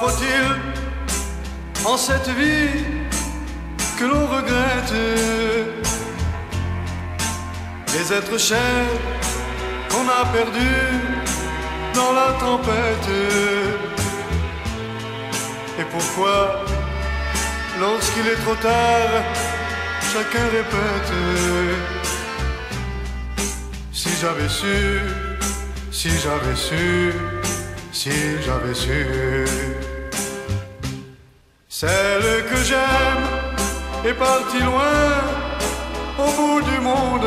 Faut-il en cette vie que l'on regrette les êtres chers qu'on a perdus dans la tempête? Et pourquoi, lorsqu'il est trop tard, chacun répète Si j'avais su, si j'avais su, si j'avais su? Celle que j'aime est partie loin au bout du monde,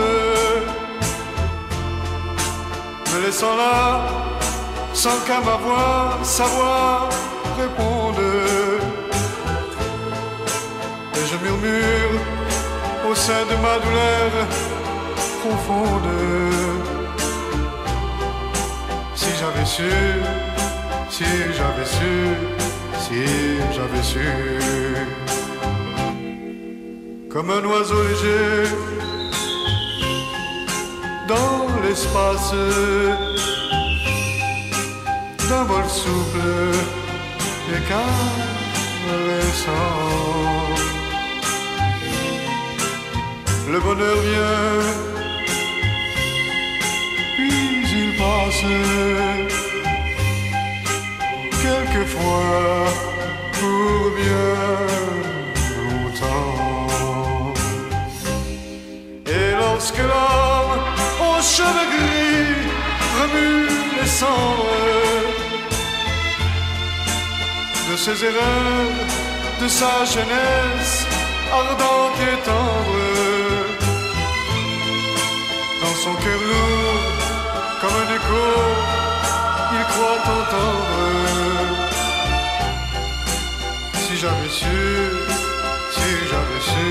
me laissant là sans qu'à ma voix savoir répondre. Et je murmure au sein de ma douleur profonde. Si j'avais su, si j'avais su, si j'avais su. Comme un oiseau léger dans l'espace d'un vol souple et caressant. Le bonheur vient, puis il passe. Quelquefois pour bien longtemps. Et lorsque l'homme aux cheveux gris remue les cendres de ses erreurs, de sa jeunesse ardente et tendre. Dans son cœur lourd, comme un écho, il croit entendre. J'avais su, si j'avais su,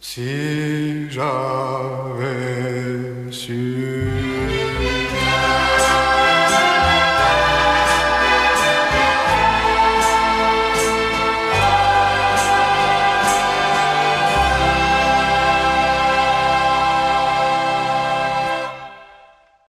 si j'avais